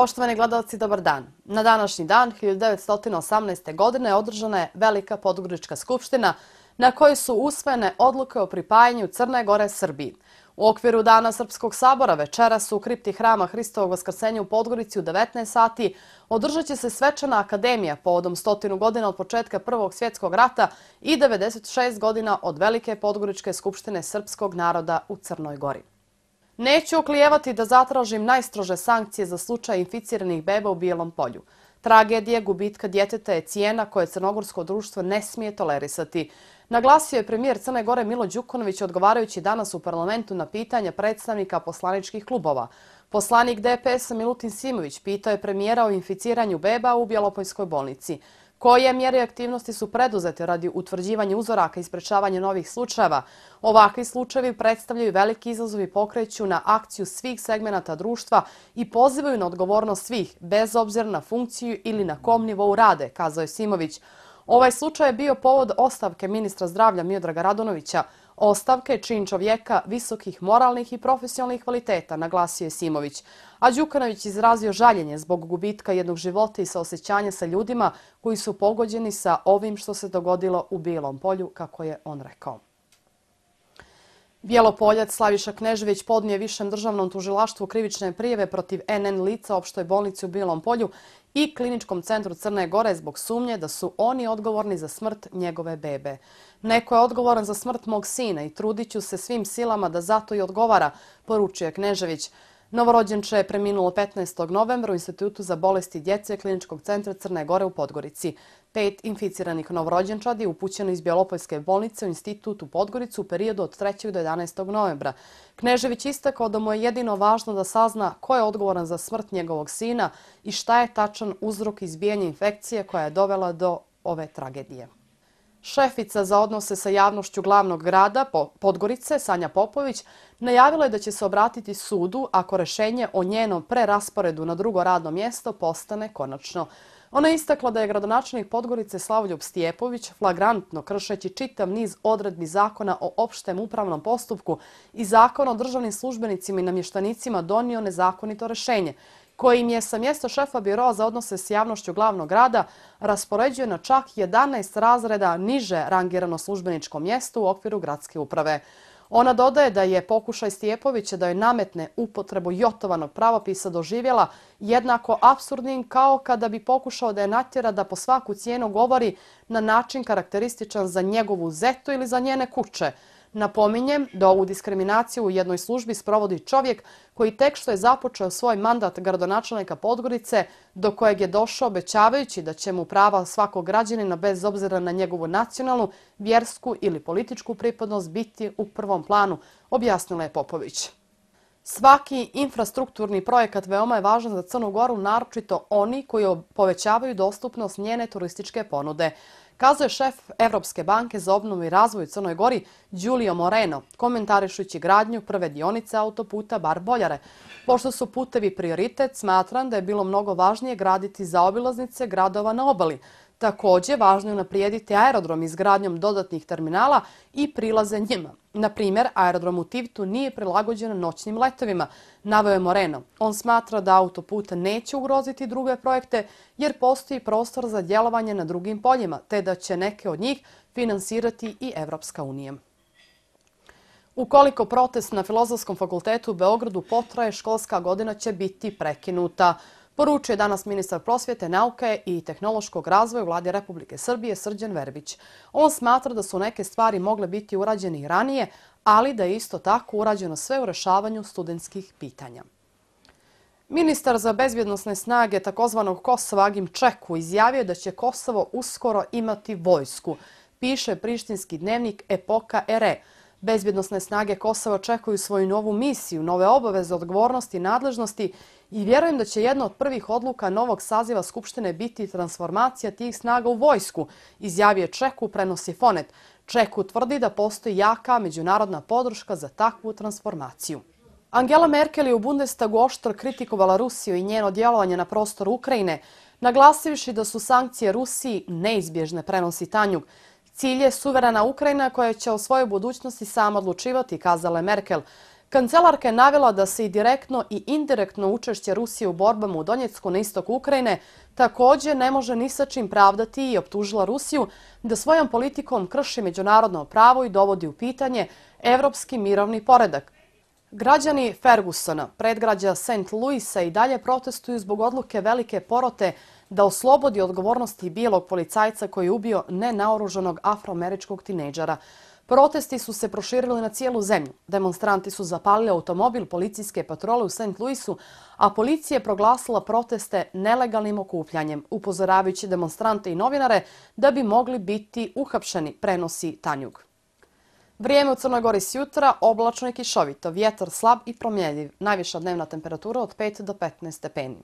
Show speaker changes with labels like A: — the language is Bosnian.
A: Poštovani gledalci, dobar dan. Na današnji dan, 1918. godine, održana je Velika podgorička skupština na kojoj su usvojene odluke o pripajanju Crne Gore Srbiji. U okviru Dana Srpskog sabora večera su u kripti hrama Hristovog vaskrsenja u Podgorici u 19 sati održat će se svečana akademija povodom stotinu godina od početka Prvog svjetskog rata i 96 godina od Velike Podgoričke skupštine Srpskog naroda u Crnoj Gori. Neću oklijevati da zatražim najstrože sankcije za slučaj inficiranih beba u Bijelom polju. Tragedija gubitka djeteta je cijena koje crnogorsko društvo ne smije tolerisati. Naglasio je premijer Crne Gore Milo Đukonović odgovarajući danas u parlamentu na pitanja predstavnika poslaničkih klubova. Poslanik DPS Milutin Simović pitao je premijera o inficiranju beba u Bijelopoljskoj bolnici. Koje mjere i aktivnosti su preduzete radi utvrđivanja uzoraka i sprečavanja novih slučajeva? Ovakvi slučajevi predstavljaju veliki izazov i pokreću na akciju svih segmenata društva i pozivaju na odgovornost svih, bez obzira na funkciju ili na kom nivou rade, kazao je Simović. Ovaj slučaj je bio povod ostavke ministra zdravlja Miodraga Radonovića. Ostavke čin čovjeka visokih moralnih i profesionalnih kvaliteta, naglasio je Simović. A Đukanović izrazio žaljenje zbog gubitka jednog života i saosećanja sa ljudima koji su pogođeni sa ovim što se dogodilo u Bijelom polju, kako je on rekao. Bijelopoljac Slaviša Knežević podnije višem državnom tužilaštvu krivične prijeve protiv NN lica opštoj bolnici u Bijelom polju i kliničkom centru Crne Gore zbog sumnje da su oni odgovorni za smrt njegove bebe. Neko je odgovoran za smrt mog sina i trudit ću se svim silama da zato i odgovara, poručuje Knežević. Novorođenče je preminulo 15. novembra u Institutu za bolesti djece Kliničkog centra Crne Gore u Podgorici. Pet inficiranih novorođenčadi upućeno iz Bjelopojske bolnice u Institutu Podgoricu u periodu od 3. do 11. novembra. Knežević istakao da mu je jedino važno da sazna ko je odgovoran za smrt njegovog sina i šta je tačan uzrok izbijenja infekcije koja je dovela do ove tragedije. Šefica za odnose sa javnošću glavnog grada Podgorice, Sanja Popović, najavila je da će se obratiti sudu ako rešenje o njenom prerasporedu na drugo radno mjesto postane konačno. Ona je istakla da je gradonačelnik Podgorice Slavoljub Stijepović flagrantno kršeći čitav niz odredbi zakona o opštem upravnom postupku i zakona o državnim službenicima i namještanicima donio nezakonito rešenje, kojim je sa mjesta šefa biroa za odnose s javnošću glavnog grada raspoređuje na čak 11 razreda niže rangirano službeničko mjesto u okviru gradske uprave. Ona dodaje da je pokušaj Stijepovića da je nametne upotrebu jotovanog pravopisa doživjela jednako absurdnim kao kada bi pokušao da je natjera da po svaku cijenu govori na način karakterističan za njegovu zetu ili za njene kuće, Napominjem da ovu diskriminaciju u jednoj službi sprovodi čovjek koji tek što je započeo svoj mandat gradonačelnika Podgorice, do kojeg je došao obećavajući da će mu prava svakog građanina bez obzira na njegovu nacionalnu, vjersku ili političku pripadnost biti u prvom planu, objasnila je Popović. Svaki infrastrukturni projekat veoma je važan za Crnu Goru, naročito oni koji povećavaju dostupnost njene turističke ponude kazuje šef Evropske banke za obnovu i razvoj u Crnoj Gori Giulio Moreno, komentarišući gradnju prve dionice autoputa Bar Boljare. Pošto su putevi prioritet, smatram da je bilo mnogo važnije graditi zaobilaznice gradova na obali, Također, važno je naprijediti aerodrom izgradnjom dodatnih terminala i prilaze njima. Na primjer, aerodrom u Tivtu nije prilagođen noćnim letovima, navio je Moreno. On smatra da autoput neće ugroziti druge projekte jer postoji prostor za djelovanje na drugim poljima, te da će neke od njih finansirati i Evropska unija. Ukoliko protest na Filozofskom fakultetu u Beogradu potraje, školska godina će biti prekinuta. Poručuje danas ministar prosvjete, nauke i tehnološkog razvoja vlade Republike Srbije Srđan Verbić. On smatra da su neke stvari mogle biti urađene i ranije, ali da je isto tako urađeno sve u rešavanju studentskih pitanja. Ministar za bezbjednostne snage takozvanog Kosova Agim Čeku izjavio da će Kosovo uskoro imati vojsku. Piše prištinski dnevnik Epoka ERE. Bezbjednostne snage Kosova očekuju svoju novu misiju, nove obaveze, odgovornosti i nadležnosti i vjerujem da će jedna od prvih odluka novog saziva Skupštine biti transformacija tih snaga u vojsku, izjavio Čeku prenosi Fonet. Čeku tvrdi da postoji jaka međunarodna podrška za takvu transformaciju. Angela Merkel je u Bundestagu oštro kritikovala Rusiju i njeno djelovanje na prostor Ukrajine, naglasivši da su sankcije Rusiji neizbježne, prenosi Tanjug. Cilj je suverena Ukrajina koja će o svojoj budućnosti sama odlučivati, kazala Merkel. Kancelarka je navjela da se i direktno i indirektno učešće Rusije u borbama u Donjecku na istoku Ukrajine također ne može ni sa čim pravdati i optužila Rusiju da svojom politikom krši međunarodno pravo i dovodi u pitanje evropski mirovni poredak. Građani Fergusona, predgrađa St. Louisa i dalje protestuju zbog odluke velike porote da oslobodi odgovornosti bijelog policajca koji je ubio nenaoruženog afroameričkog tinejdžara. Protesti su se proširili na cijelu zemlju. Demonstranti su zapalili automobil policijske patrole u St. Louisu, a policija je proglasila proteste nelegalnim okupljanjem, upozoravajući demonstrante i novinare da bi mogli biti uhapšeni, prenosi Tanjug. Vrijeme u Crnoj Gori s jutra, oblačno i kišovito, vjetar slab i promjenjiv, najviša dnevna temperatura od 5 do 15 stepeni.